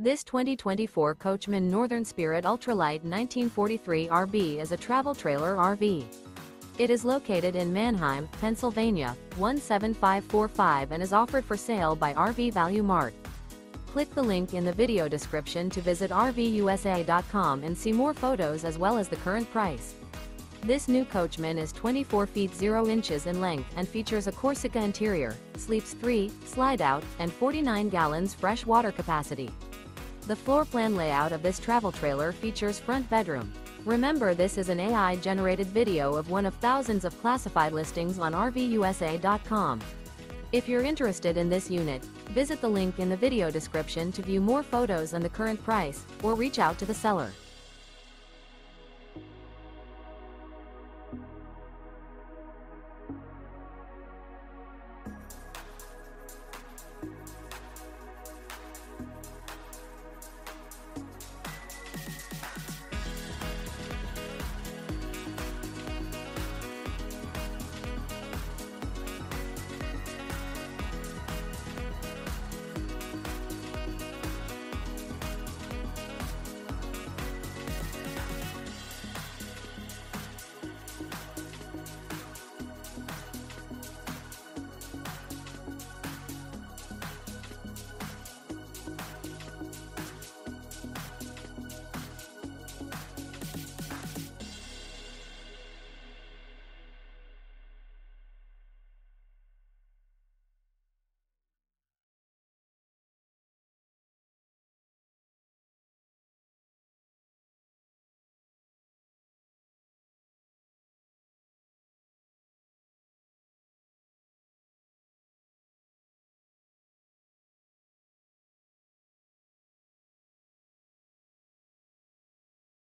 This 2024 Coachmen Northern Spirit Ultra Lite 1943 RB is a travel trailer RV. It is located in Manheim, Pennsylvania, 17545 and is offered for sale by RV Value Mart. Click the link in the video description to visit RVUSA.com and see more photos as well as the current price. This new Coachmen is 24 feet 0 inches in length and features a Corsica interior, sleeps 3, slide out, and 49 gallons fresh water capacity. The floor plan layout of this travel trailer features front bedroom. Remember this is an AI-generated video of one of thousands of classified listings on RVUSA.com. If you're interested in this unit, visit the link in the video description to view more photos and the current price, or reach out to the seller.